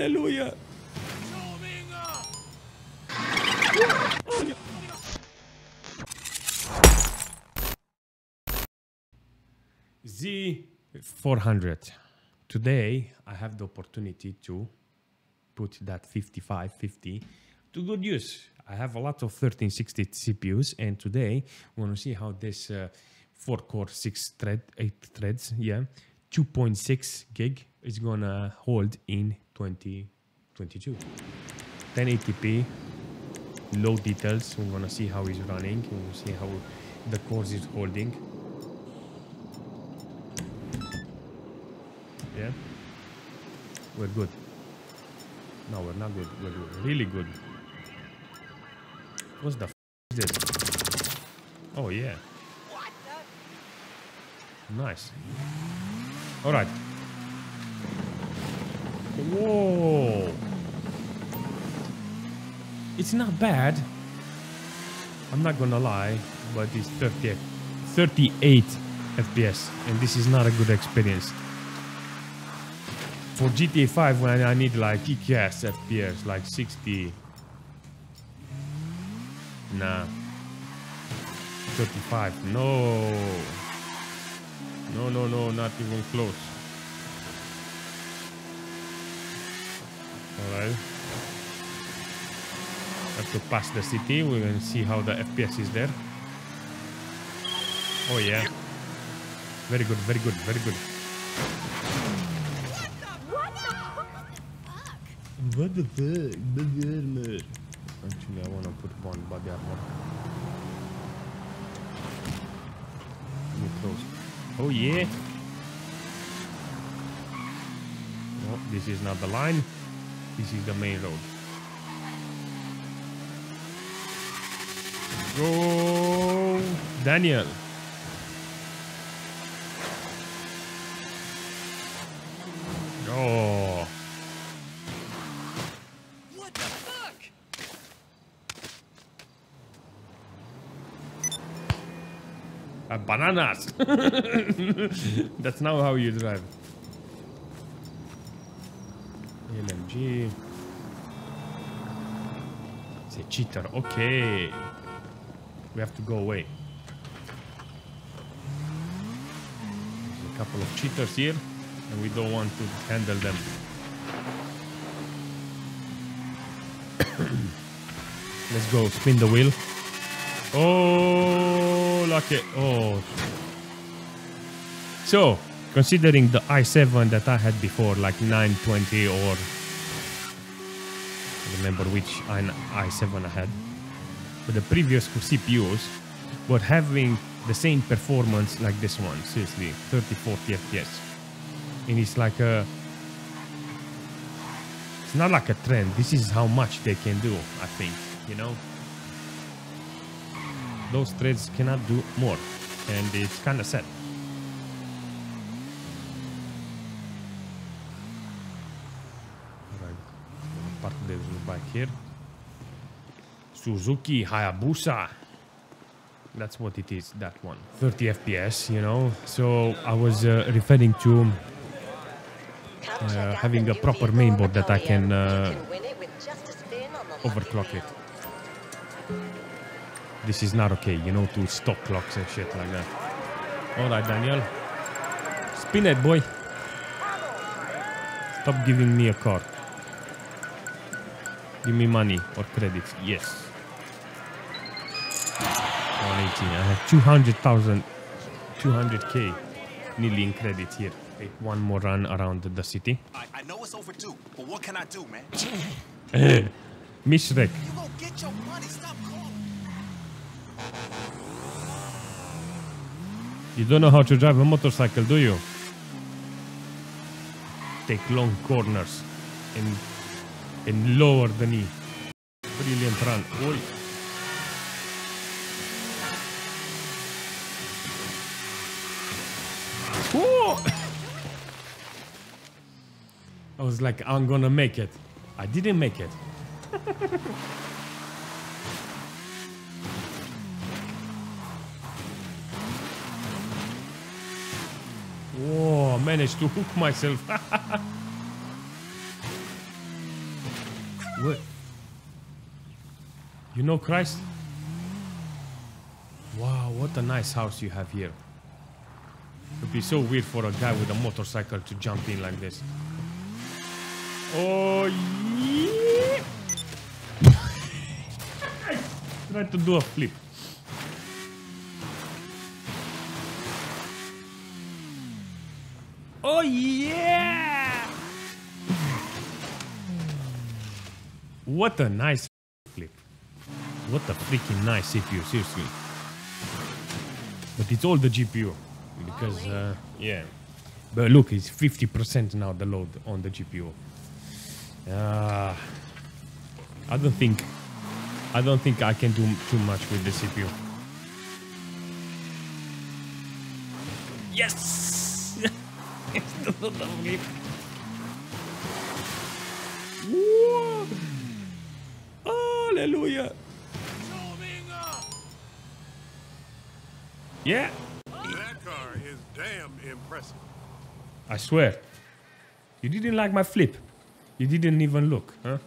Hallelujah. Z400. Today, I have the opportunity to put that 5550 to good use. I have a lot of 1360 CPUs, and today we want to see how this uh, 4 core, 6 thread, 8 threads, yeah, 2.6 gig is gonna hold in 2022. 1080p, low details. We're gonna see how it's running. We'll see how the course is holding. Yeah, we're good. No, we're not good. We're really good. What's the f is this? Oh yeah. Nice. All right. Whoa. It's not bad. I'm not gonna lie, but it's 30, 38 FPS, and this is not a good experience. For GTA 5, when I need like kick-ass FPS, like 60. Nah. 35. No. No, no, no, not even close. Alright. Have to pass the city. We can see how the FPS is there. Oh yeah. Very good, very good, very good. What the fuck? Body armor. Actually, I wanna put one body armor. Let me close. Oh yeah. No, this is not the line. This is the main road. Go, Daniel. Oh. What the fuck? Uh, bananas. That's now how you drive. LMG. It's a cheater. Okay. We have to go away. There's a couple of cheaters here, and we don't want to handle them. Let's go. Spin the wheel. Oh, Oh. So, considering the i7 that I had before, like 920 or I remember which i- i7 I had, but the previous CPUs were having the same performance like this one. Seriously, 30, 40 FPS. And it's like a. It's not like a trend. This is how much they can do, I think, you know? Those threads cannot do more and it's kind of sad. Alright, park the bike here. Suzuki Hayabusa. That's what it is that one. 30 fps you know? So i was uh, referring to uh, having a proper mainboard that i can uh, overclock it this is not okay, you know, to stop clocks and shit like that. Alright, Daniel. Spin it, boy. Stop giving me a car. Give me money or credits. Yes. 118. I have 200,000, 200k nearly in credits here. Take one more run around the city. I, I know it's over overdue, but what can I do, man? Miss Rek. You gonna get your money? Stop You don't know how to drive a motorcycle, do you? Take long corners and and lower the knee. Brilliant run. Oi. I was like, I'm gonna make it. I didn't make it. Whoa, managed to hook myself. What? You know Christ? Wow, what a nice house you have here. It'd be so weird for a guy with a motorcycle to jump in like this. Oh yeah! Try to do a flip. Oh yeah! What a nice flip. What a freaking nice CPU, seriously. But it's all the GPU. Because, uh, yeah. But look, it's 50% now the load on the GPU. Uh, I don't think, I don't think I can do too much with the CPU. Yes! Hallelujah! Yeah, That car is damn impressive. I swear. You didn't like my flip. You didn't even look, huh?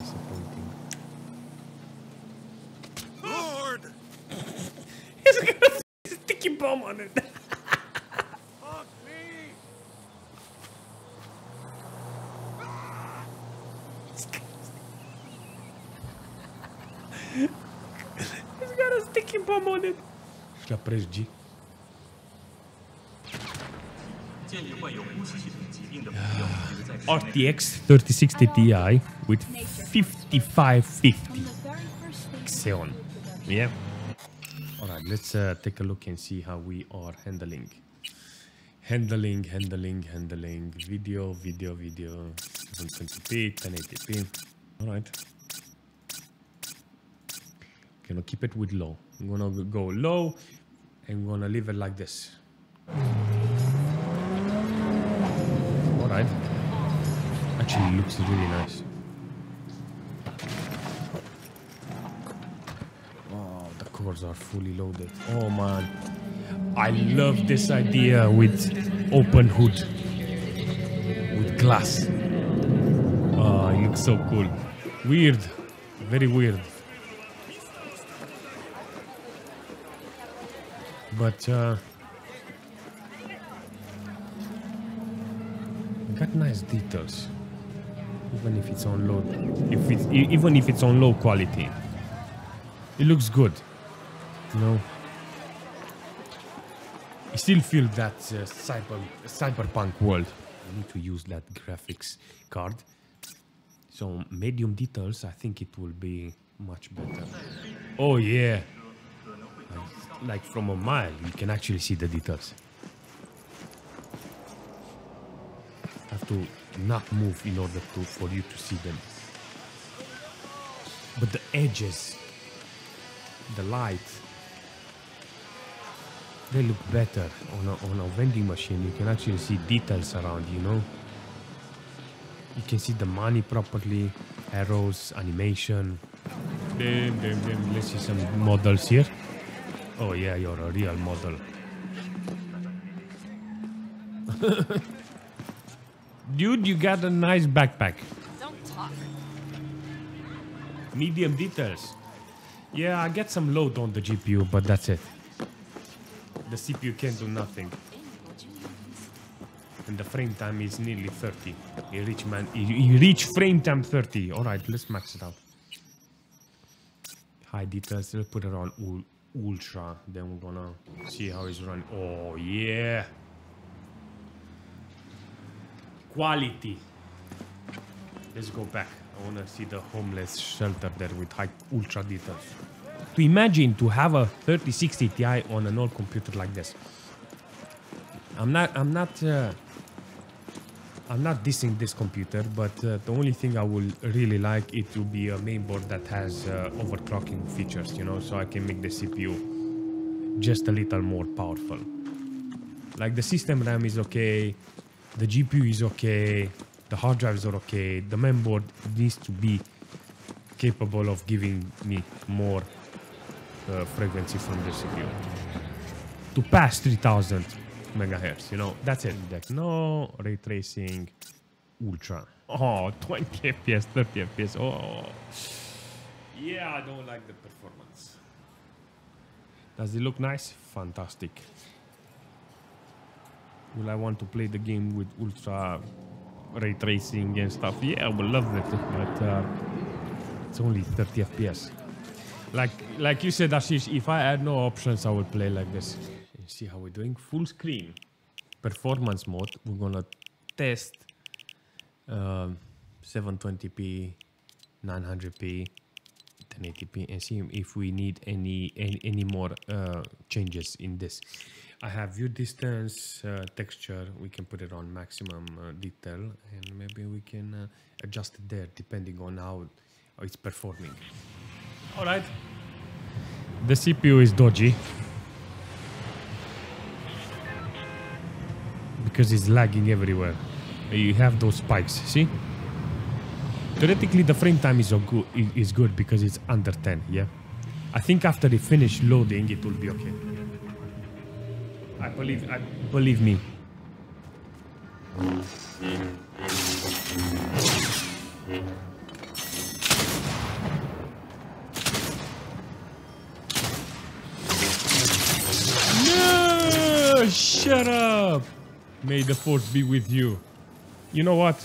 Disappointing. Lord! He's got a sticky bomb on it. 内 RTX 3060 Ti with 5550 From the very first stage Xeon. Yeah. Alright, let's uh, take a look and see how we are handling. Handling, handling, handling. Video, video, video. 720p, 1080p. Alright. Gonna keep it with low. I'm gonna go low and we gonna leave it like this. Alright. Actually looks really nice. Oh, the cores are fully loaded. Oh man. I love this idea with open hood. With glass. Oh, it looks so cool. Weird. Very weird. But uh got nice details. Even if it's on low if it's even if it's on low quality. It looks good. You know. I still feel that uh, cyber cyberpunk world. I need to use that graphics card. So medium details, I think it will be much better. Oh yeah. Like from a mile, you can actually see the details. Have to not move in order to for you to see them. But the edges, the light, they look better on a, on a vending machine. You can actually see details around, you know. You can see the money properly, arrows, animation. Bam, bam, bam. Let's see some models here. Oh yeah, you're a real model. Dude, you got a nice backpack. Don't talk. Medium details. Yeah, I get some load on the GPU, but that's it. The CPU can't do nothing. And the frame time is nearly 30. You reach man, you, reach frame time 30. All right, let's max it out. High details. Let's put it on ultra. Then we're gonna see how it's running. Oh yeah. Quality. Let's go back. I want to see the homeless shelter there with high ultra details. To imagine to have a 3060 Ti on an old computer like this. I'm not. I'm not. Uh, I'm not dissing this computer, but uh, the only thing I will really like it to be a mainboard that has uh, overclocking features, you know, so I can make the CPU just a little more powerful. Like the system RAM is okay, the GPU is okay, the hard drives are okay, the mainboard needs to be capable of giving me more uh, frequency from the CPU to pass 3000 megahertz. You know, that's it. Like no ray tracing, ultra. Oh, 20 FPS, 30 FPS. Oh. Yeah, I don't like the performance. Does it look nice? Fantastic. Will I want to play the game with ultra ray tracing and stuff? Yeah, I would love it, but uh, it's only 30 FPS. Like like you said, Ashish, if I had no options, I would play like this. See how we're doing? Full screen, performance mode. We're gonna test um, 720p, 900p, 1080p, and see if we need any any, any more uh, changes in this. I have view distance, uh, texture. We can put it on maximum uh, detail, and maybe we can uh, adjust it there depending on how it's performing. All right. The CPU is dodgy because it's lagging everywhere. You have those spikes. See? Theoretically, the frame time is, good, is good because it's under 10. Yeah. I think after they finish loading, it will be okay. I believe. I believe me. No! Shut up! May the force be with you. You know what?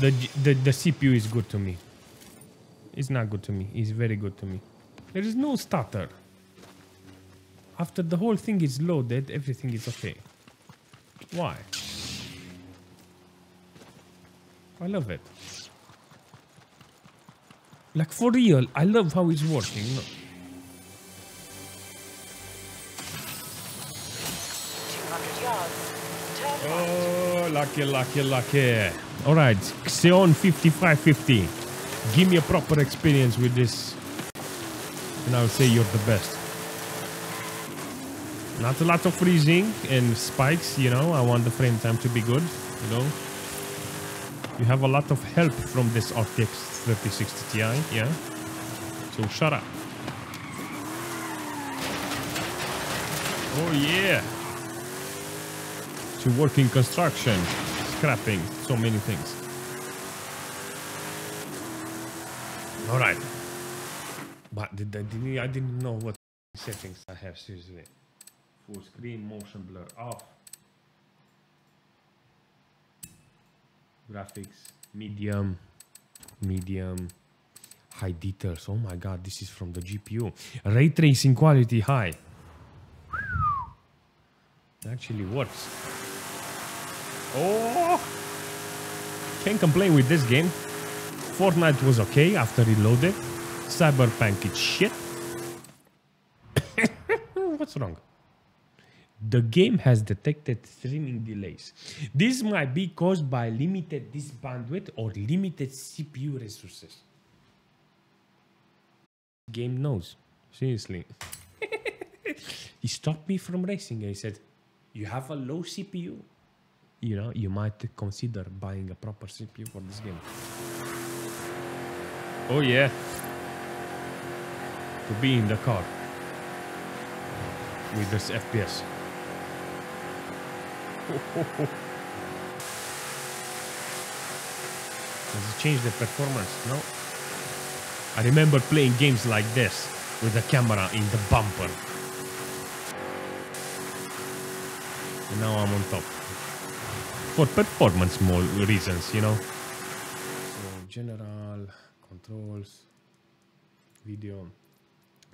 The, the the CPU is good to me. It's not good to me. It's very good to me. There is no stutter. After the whole thing is loaded, everything is okay. Why? I love it. Like for real, I love how it's working. Lucky, lucky, lucky. All right, Xeon 5550. Give me a proper experience with this, and I'll say you're the best. Not a lot of freezing and spikes, you know. I want the frame time to be good, you know. You have a lot of help from this RTX 3060 Ti, yeah. So shut up. Oh yeah to work in construction, scrapping, so many things. All right. But did I, didn't, I didn't know what settings I have, seriously. Full screen, motion blur off. Graphics, medium, medium, high details. Oh my god, this is from the GPU. Ray tracing quality high. Actually works. Oh! Can't complain with this game. Fortnite was okay after it loaded. Cyberpunk is shit. What's wrong? The game has detected streaming delays. This might be caused by limited disk bandwidth or limited CPU resources. Game knows. Seriously. he stopped me from racing and he said, You have a low CPU you know, you might consider buying a proper CPU for this game. Oh yeah. To be in the car with this FPS. Does it change the performance? No. I remember playing games like this with the camera in the bumper. And now I'm on top for performance more reasons, you know. So general controls, video,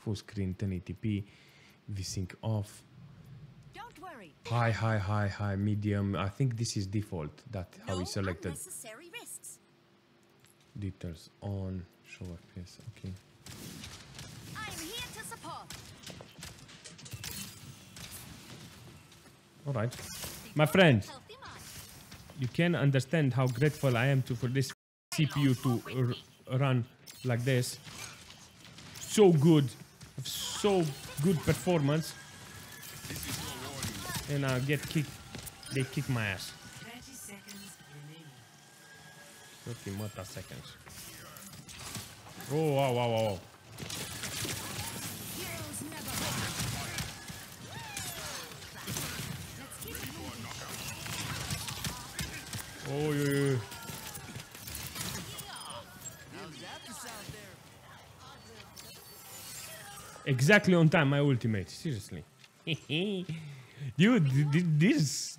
full screen 1080p, VSync off, Don't worry. high, high, high, high, medium. I think this is default. That how no we selected risks. details on show FPS. Okay. I'm here to support. All right, my friend. You can understand how grateful I am to for this CPU to run like this. So good, so good performance, and I get kicked. They kick my ass. 30 seconds remaining. 30 meta seconds. Oh wow wow wow! Oh, yeah. Exactly on time, my ultimate. Seriously. Dude, th- th- this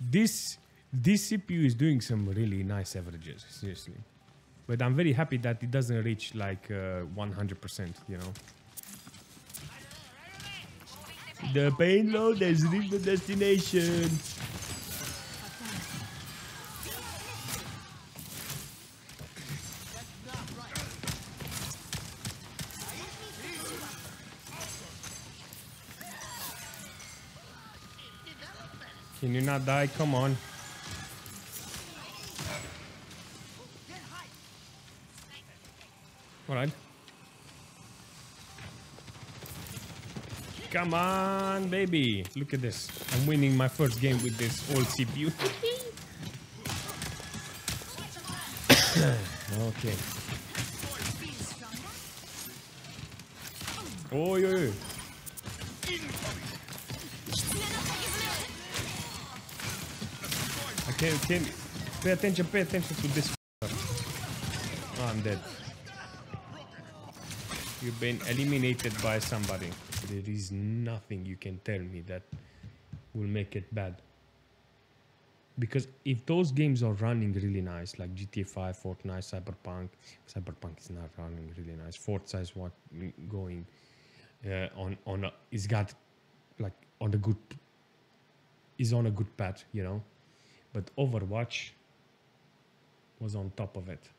this this CPU is doing some really nice averages, seriously. But I'm very happy that it doesn't reach like uh, 100%, you know. The payload has reached the destination. Can you not die? Come on. All right. Come on, baby. Look at this. I'm winning my first game with this old CPU. okay. Oh, yeah. Okay. Pay attention, pay attention to this. Oh, I'm dead. You've been eliminated by somebody. There is nothing you can tell me that will make it bad. Because if those games are running really nice, like GTA 5, Fortnite, Cyberpunk, Cyberpunk is not running really nice. Forza is what going uh, on on a, it's got like on a good is on a good path, you know. But Overwatch was on top of it.